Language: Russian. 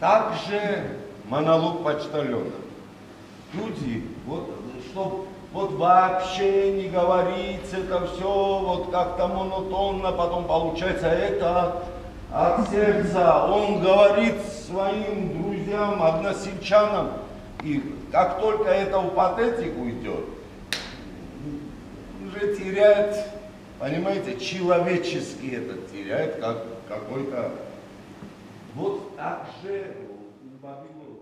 также монолог почтальона. Люди, вот, чтоб вот вообще не говорить это все, вот как-то монотонно, потом получается это от сердца. Он говорит своим друзьям, односельчанам, и как только это в патетику идет, уже теряет, понимаете, человеческий этот теряет как какой-то. Вот так же ну, у Бабилона.